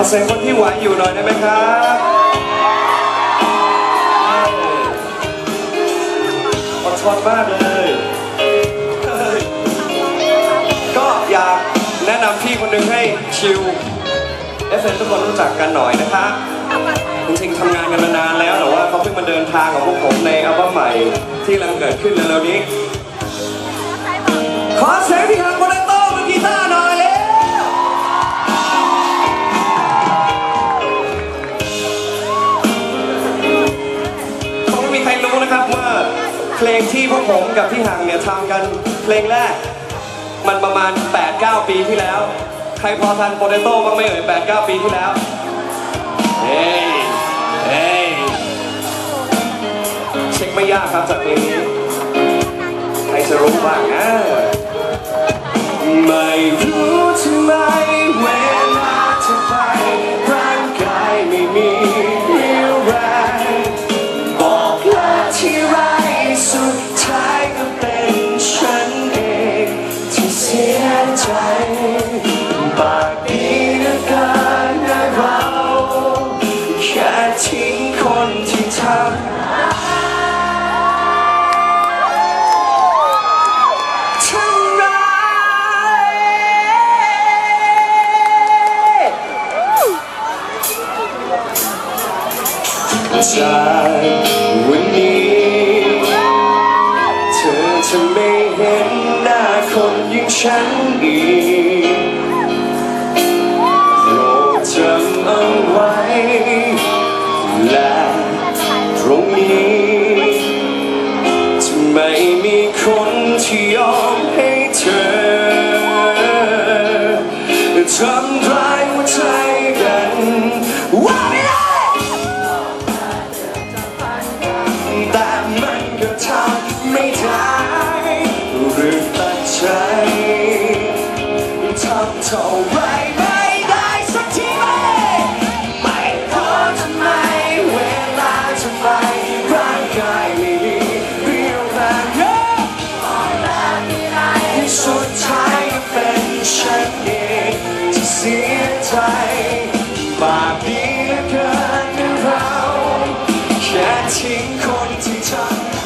อเสียงคนที่ไหวอยู่หน่อยได้ไหมครับอดทนมากเลยเฮ้ยก็อยากแนะนำพี่คนหนึ่งให้ชิวเอฟเฟทุกคนรู้จักกันหน่อยนะคะจริงๆทำงานกันมานานแล้วแต่ว่าเขาเพิ่งมาเดินทางกับพวกผมในอัลบั้มใหม่ที่กำลังเกิดขึ้นเร็วๆนี้ ขอเสียงพี่ฮังโเพลงที่พวกผมกับพี่หังเนี่ยทำกันเพลงแรก มันประมาณ 8-9 ปีที่แล้ว ใครพอทันโปเตโต้บ้างไหมเอ่ย8-9 ปีที่แล้ว เฮ้ยเฮ้ยเช็คไม่ยากครับจากเพลงนี้ ใครจะรู้บ้างนะไม่รู้ทำไม ยใจปากดีเหลือเกินนะเราแค่ทิ้งคนที่ทำทำร้ายจากวันนี้เธอจะไม่ เห็นหน้าคนยิ่งฉันอีกโปรดจำเอาไว้และตรงนี้จะไม่มีคนที่ยอมให้เธอทำ ใจบาปดีเหลือเกินเราแค่ทิ้งคนที่ทำ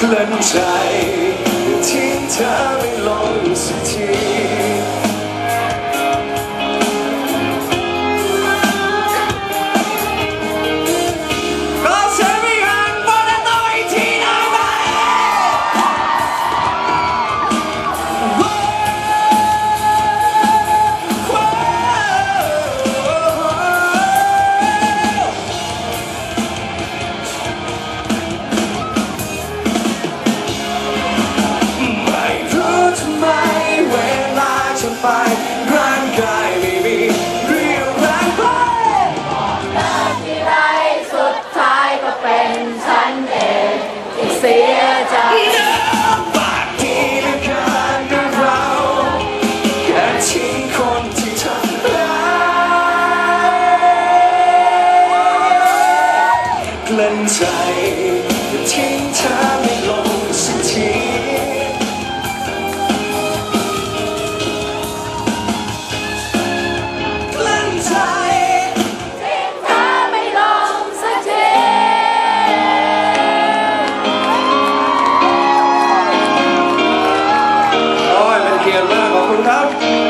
กลั้นใจทิ้งเธอไม่ลง เสียใจบาดที่เหลือเกินในเราแค่ทิ้งคนที่ทำร้ายกลั้นใจทิ้งเธอไม่ลงสักที เกียรติมากขอบคุณครับ